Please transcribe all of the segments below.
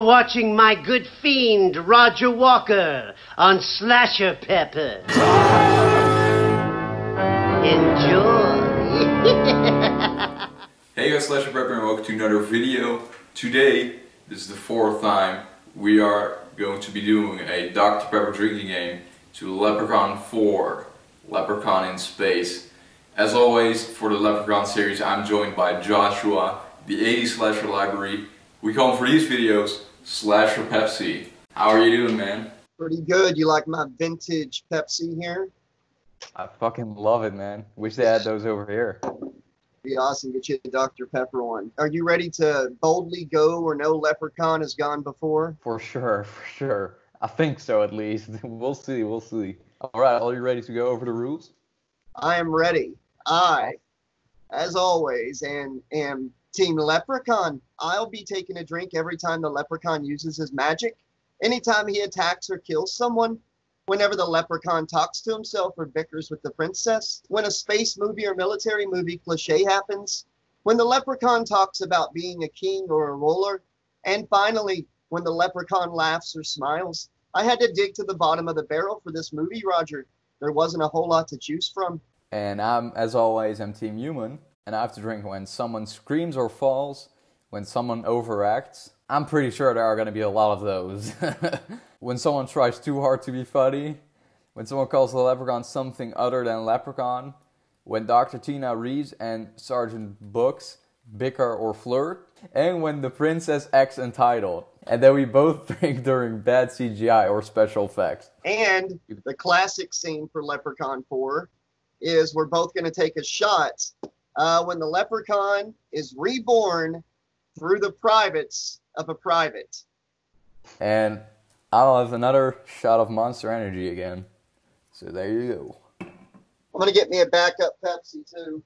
watching my good fiend Roger Walker on Slasher Pepper. Enjoy. Hey guys, Slasher Pepper and welcome to another video. Today, this is the fourth time, we are going to be doing a Dr. Pepper drinking game to Leprechaun 4, Leprechaun in Space. As always, for the Leprechaun series, I'm joined by Joshua, the 80s Slasher Librarian. We him for these videos, Slasher Pepsi. How are you doing, man? Pretty good. You like my vintage Pepsi here? I fucking love it, man. Wish they had those over here. Be awesome. Get you a Dr. Pepper one. Are you ready to boldly go where no leprechaun has gone before? For sure, for sure. I think so, at least. we'll see, we'll see. All right, are you ready to go over the rules? I am ready. I, as always, and am Team Leprechaun. I'll be taking a drink every time the leprechaun uses his magic. Anytime he attacks or kills someone, whenever the leprechaun talks to himself or bickers with the princess, when a space movie or military movie cliche happens, when the leprechaun talks about being a king or a ruler, and finally, when the leprechaun laughs or smiles. I had to dig to the bottom of the barrel for this movie, Roger. There wasn't a whole lot to choose from. And I'm, as always, I'm Team Human, and I have to drink when someone screams or falls, when someone overacts. I'm pretty sure there are going to be a lot of those. when someone tries too hard to be funny, when someone calls the leprechaun something other than leprechaun, when Dr. Tina Reeves and Sergeant Books bicker or flirt, and when the princess acts entitled. And then we both drink during bad CGI or special effects. And the classic scene for Leprechaun 4 is we're both going to take a shot uh, when the leprechaun is reborn through the privates of a private. And I'll have another shot of Monster Energy again. So there you go. I'm going to get me a backup Pepsi too.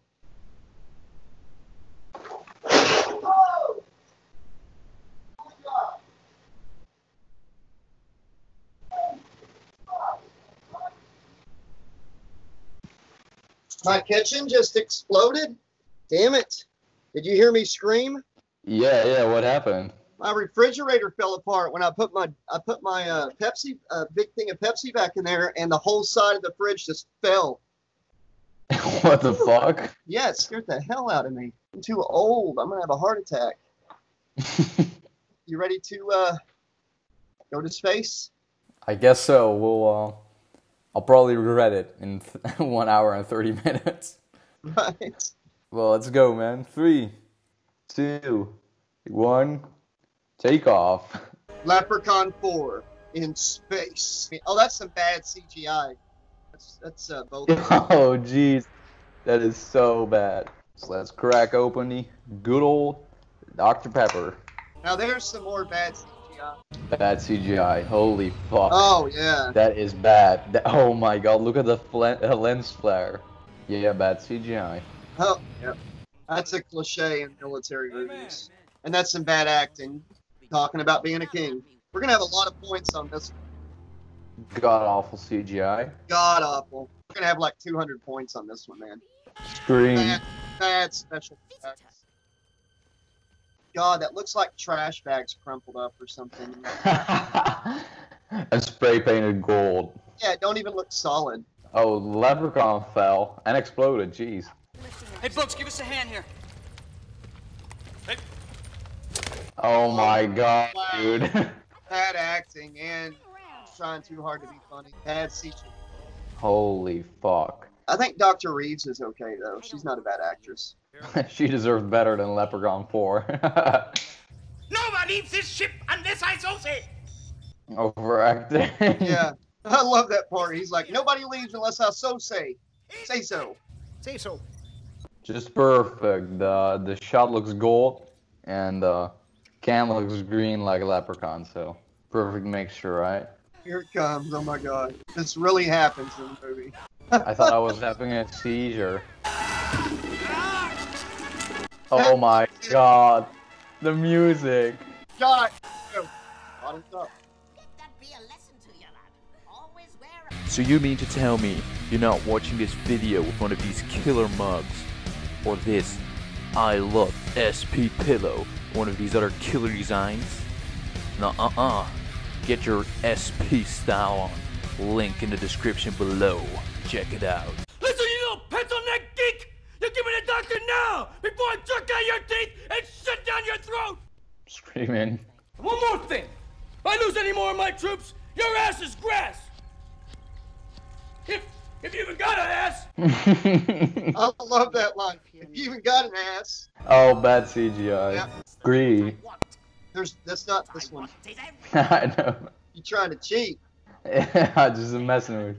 My kitchen just exploded. Damn it. Did you hear me scream? Yeah, yeah, what happened? My refrigerator fell apart when I put my I put my uh, Pepsi uh, big thing of Pepsi back in there and the whole side of the fridge just fell. what the fuck? Yeah, it scared the hell out of me. I'm too old. I'm gonna have a heart attack. you ready to uh, go to space? I guess so. We'll uh, I'll probably regret it in th- one hour and thirty minutes. Right. Well, let's go, man. Three, two, one, take off. Leprechaun 4 in space. Oh, that's some bad CGI. That's that's uh, both. oh, jeez, that is so bad. So let's crack open the good old Dr. Pepper. Now there's some more bad CGI. Bad CGI. Holy fuck. Oh yeah. That is bad. That- oh my god, look at the fl- uh, lens flare. Yeah, bad CGI. Oh yep. That's a cliche in military movies, and that's some bad acting. Talking about being a king. We're gonna have a lot of points on this. God awful CGI. God awful. We're gonna have like 200 points on this one, man. Scream. Bad, bad special effects. God, that looks like trash bags crumpled up or something. and spray painted gold. Yeah, it don't even look solid. Oh, leprechaun fell and exploded. Jeez. Hey, Bugs, give us a hand here. Hey, Oh my god, dude. Bad acting and trying too hard to be funny. Bad CGI. Holy fuck. I think Dr. Reeves is okay though. She's not a bad actress. she deserves better than Leprechaun 4. nobody leaves this ship unless I so say. Overacting. Yeah, I love that part. He's like, nobody leaves unless I so say. Say so. Say so. Just perfect. The the shot looks gold and uh can looks green like a leprechaun, so perfect mixture, right? Here it comes. Oh my god. This really happens in the movie. I thought I was having a seizure. Oh my god. The music. God. Bottoms up. So you mean to tell me you're not watching this video with one of these killer mugs? Or this I love SP pillow, one of these other killer designs? Nuh-uh-uh. Get your SP style on. Link in the description below. Check it out. Listen, you little pencil neck geek! You give me the doctor now before I jerk out your teeth and shut down your throat! Screaming. One more thing. If I lose any more of my troops, your ass is grass. If if you even got an ass. I love that line. If you even got an ass, oh, bad CGI. Yeah. Agree. there's that's not this one. I know. You trying to cheat? Just messing with.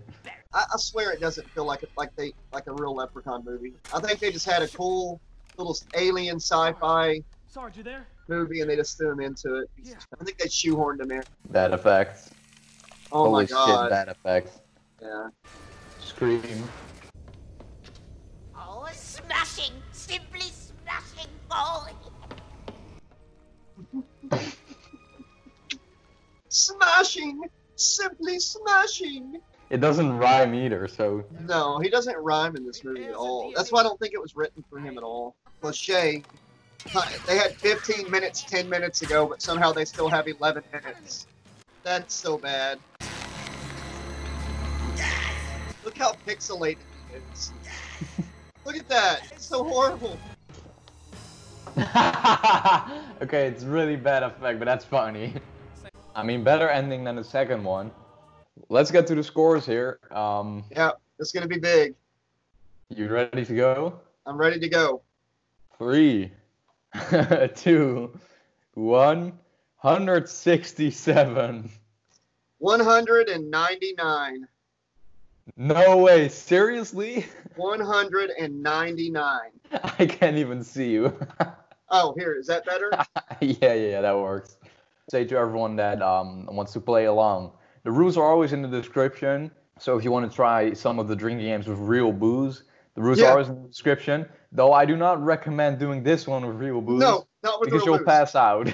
I, I swear it doesn't feel like it, like they like a real Leprechaun movie. I think they just had a cool little alien sci-fi Sarge, you there? movie and they just threw him into it. Yeah. I think they shoehorned him in. Bad effects. Oh Holy my god. shit, bad effects. Yeah. Scream. Oh, smashing! Simply smashing ball! Smashing! Simply smashing! It doesn't rhyme either, so No, he doesn't rhyme in this movie at all. That's why I don't think it was written for him at all. Cliche. Uh, they had 15 minutes 10 minutes ago, but somehow they still have 11 minutes. That's so bad. Look how pixelated it is. Look at that. It's so horrible. okay, it's really bad effect, but that's funny. I mean, better ending than the second one. Let's get to the scores here. Um, Yeah, it's gonna be big. you ready to go? I'm ready to go. Three, two, one, hundred sixty-seven. 199. No way, seriously? 199. I can't even see you. Oh, here, is that better? yeah, yeah, yeah, that works. Say to everyone that um, wants to play along. The rules are always in the description. So if you want to try some of the drinking games with real booze, the rules Yeah. are always in the description. Though I do not recommend doing this one with real booze. No, not with because you'll booze. pass out.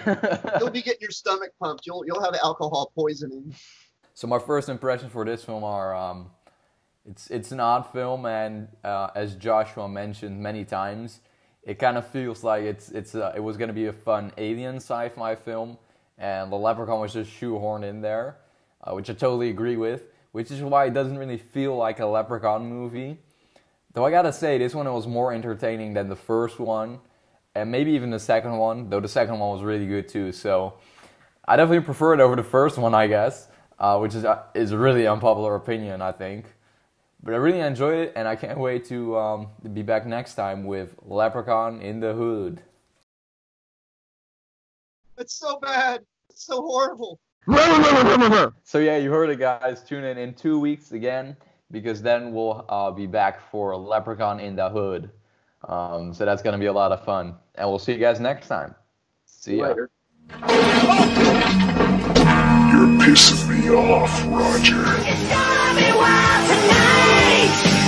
You'll be getting your stomach pumped. You'll you'll have alcohol poisoning. So my first impressions for this film are um, it's it's an odd film, and uh, as Joshua mentioned many times, it kind of feels like it's it's uh, it was gonna be a fun alien sci-fi film, and the Leprechaun was just shoehorned in there, uh, which I totally agree with. Which is why it doesn't really feel like a Leprechaun movie. Though I gotta say, this one was more entertaining than the first one, and maybe even the second one. Though the second one was really good too. So I definitely prefer it over the first one, I guess, uh, which is uh, is a really unpopular opinion, I think. But I really enjoyed it, and I can't wait to um, be back next time with Leprechaun in the Hood. It's so bad. It's so horrible. So yeah, you heard it, guys. Tune in in two weeks again, because then we'll uh, be back for Leprechaun in the Hood. Um, so that's gonna be a lot of fun, and we'll see you guys next time. See ya. Later. You're pissing me off, Roger me wild tonight.